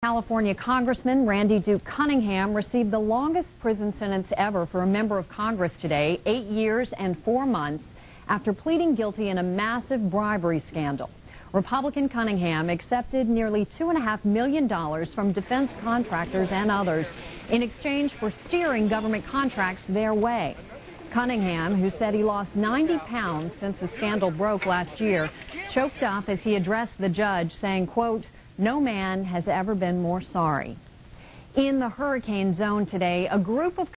California Congressman Randy Duke Cunningham received the longest prison sentence ever for a member of Congress today, eight years and four months, after pleading guilty in a massive bribery scandal. Republican Cunningham accepted nearly $2.5 million from defense contractors and others in exchange for steering government contracts their way. Cunningham, who said he lost 90 pounds since the scandal broke last year, choked up as he addressed the judge, saying, quote, no man has ever been more sorry. In the hurricane zone today, a group of